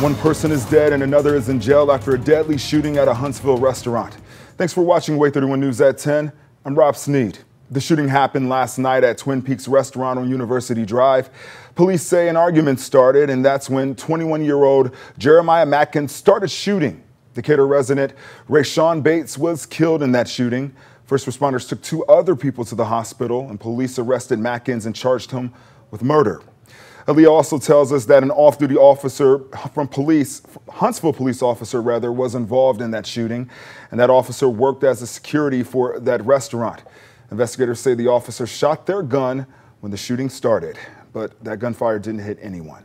One person is dead and another is in jail after a deadly shooting at a Huntsville restaurant. Thanks for watching WAAY 31 News at 10. I'm Rob Sneed. The shooting happened last night at Twin Peaks Restaurant on University Drive. Police say an argument started, and that's when 21 year old Jeremiah Matkins started shooting. Decatur resident Rayshawn Bates was killed in that shooting. First responders took two other people to the hospital, and police arrested Matkins and charged him with murder. Aaliyah also tells us that an off-duty officer from police, Huntsville police officer rather, was involved in that shooting, and that officer worked as a security for that restaurant. Investigators say the officer shot their gun when the shooting started, but that gunfire didn't hit anyone.